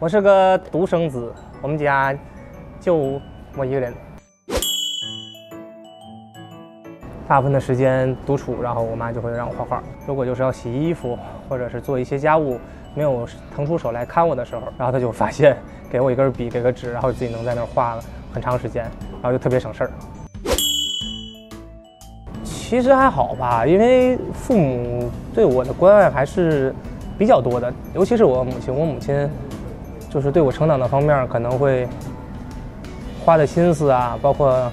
我是个独生子，我们家就我一个人，大部分的时间独处，然后我妈就会让我画画。如果就是要洗衣服或者是做一些家务，没有腾出手来看我的时候，然后她就发现，给我一根笔，给个纸，然后自己能在那儿画了很长时间，然后就特别省事儿。其实还好吧，因为父母对我的关爱还是比较多的，尤其是我母亲，我母亲就是对我成长的方面可能会花的心思啊，包括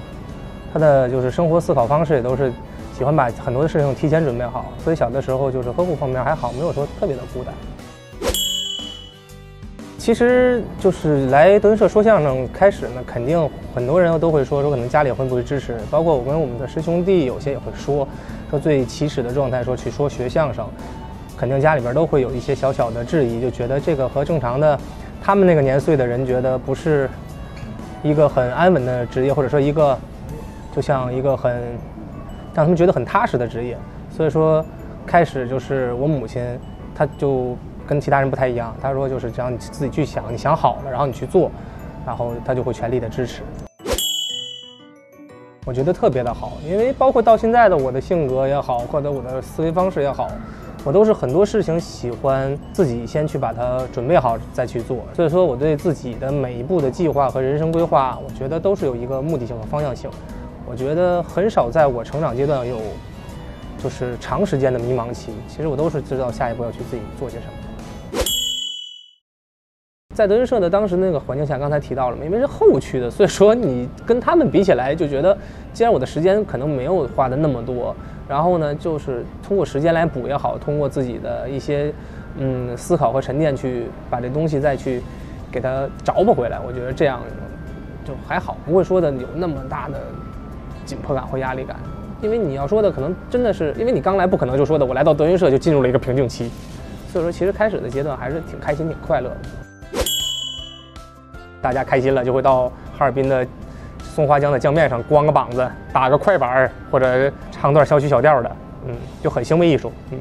他的就是生活思考方式也都是喜欢把很多的事情提前准备好，所以小的时候就是呵护方面还好，没有说特别的孤单。其实就是来德云社说相声开始呢，肯定很多人都会说说可能家里会不会支持，包括我跟我们的师兄弟有些也会说说最起始的状态说去说学相声，肯定家里边都会有一些小小的质疑，就觉得这个和正常的他们那个年岁的人觉得不是一个很安稳的职业，或者说一个就像一个很让他们觉得很踏实的职业，所以说开始就是我母亲她就。跟其他人不太一样，她说就是只要你自己去想，你想好了，然后你去做，然后她就会全力的支持。我觉得特别的好，因为包括到现在的我的性格也好，或者我的思维方式也好，我都是很多事情喜欢自己先去把它准备好再去做。所以说我对自己的每一步的计划和人生规划，我觉得都是有一个目的性和方向性。我觉得很少在我成长阶段有就是长时间的迷茫期，其实我都是知道下一步要去自己做些什么。在德云社的当时那个环境下，刚才提到了嘛，因为是后去的，所以说你跟他们比起来，就觉得既然我的时间可能没有花的那么多，然后呢，就是通过时间来补也好，通过自己的一些嗯思考和沉淀去把这东西再去给它找补回来，我觉得这样就还好，不会说的有那么大的紧迫感或压力感。因为你要说的可能真的是，因为你刚来不可能就说的我来到德云社就进入了一个瓶颈期，所以说其实开始的阶段还是挺开心、挺快乐的。大家开心了，就会到哈尔滨的松花江的江面上光个膀子，打个快板儿或者唱段小曲小调的，嗯，就很行为艺术，嗯。